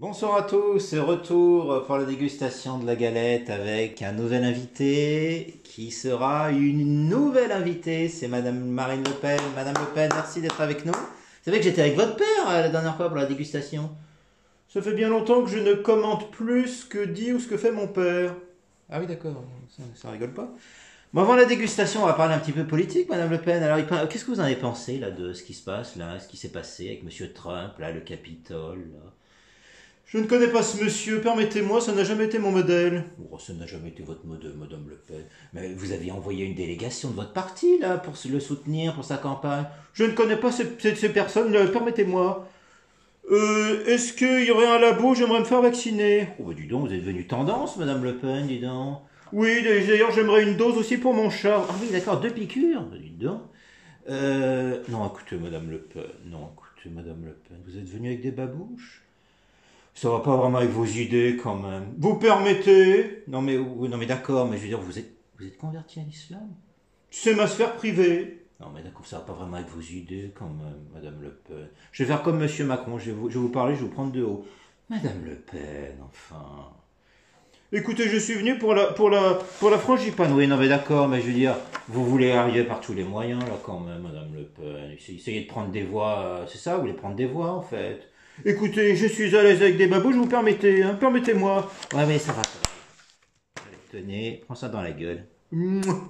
Bonsoir à tous, retour pour la dégustation de la galette avec un nouvel invité qui sera une nouvelle invitée, c'est Madame Marine Le Pen. Madame Le Pen, merci d'être avec nous. Vous savez que j'étais avec votre père euh, la dernière fois pour la dégustation. Ça fait bien longtemps que je ne commente plus ce que dit ou ce que fait mon père. Ah oui d'accord, ça, ça rigole pas. Bon avant la dégustation, on va parler un petit peu politique, Madame Le Pen. Alors par- qu'est-ce que vous en avez pensé là de ce qui se passe là, ce qui s'est passé avec Monsieur Trump, là, le Capitole là? Je ne connais pas ce monsieur, permettez-moi, ça n'a jamais été mon modèle. Oh, ça n'a jamais été votre mode, Madame Le Pen. Mais vous aviez envoyé une délégation de votre parti, là, pour le soutenir, pour sa campagne. Je ne connais pas ces, ces- ces personnes, euh, permettez-moi. Euh, est-ce qu'il y aurait un labo J'aimerais me faire vacciner. Oh, bah, dis donc, vous êtes devenu tendance, Madame Le Pen, dis donc. Oui, d'ailleurs, j'aimerais une dose aussi pour mon chat. Ah oui, d'accord, deux piqûres, bah, dis donc. Euh, non, écoutez, Madame Le Pen, non, écoutez, Madame Le Pen, vous êtes venue avec des babouches? Ça va pas vraiment avec vos idées, quand même. Vous permettez Non, mais, non, mais d'accord, mais je veux dire, vous êtes, vous êtes converti à l'islam? C'est ma sphère privée. Non, mais d'accord, ça va pas vraiment avec vos idées, quand même, Madame Le Pen. Je vais faire comme Monsieur Macron, je vais vous, je vais vous parler, je vais vous prendre de haut. Madame Le Pen, enfin. Écoutez, je suis venu pour la, pour la, pour la frangipane. Oui, non, mais d'accord, mais je veux dire, vous voulez arriver par tous les moyens, là, quand même, Madame Le Pen. Essayez de prendre des voix, euh, c'est ça, vous voulez prendre des voix, en fait. Écoutez, je suis à l'aise avec des babouches, vous permettez, hein, permettez-moi. Ouais, mais ça va. Allez, tenez, prends ça dans la gueule. Mouah.